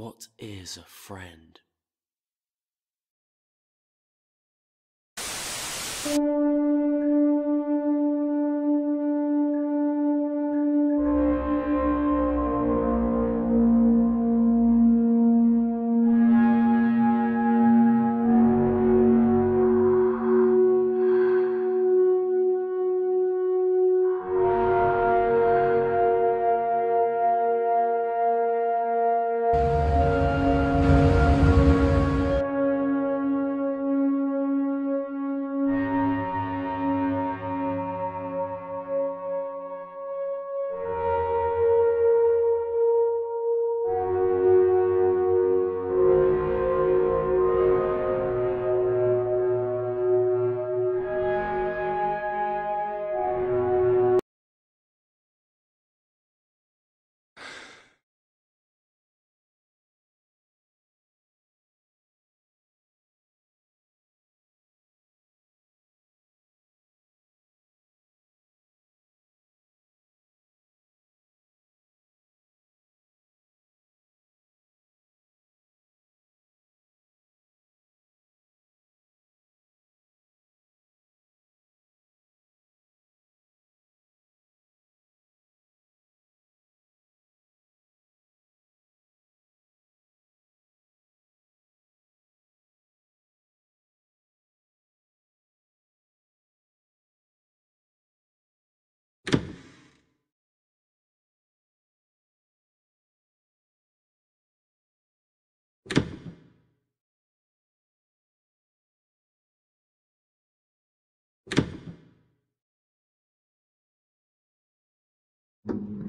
What is a friend? You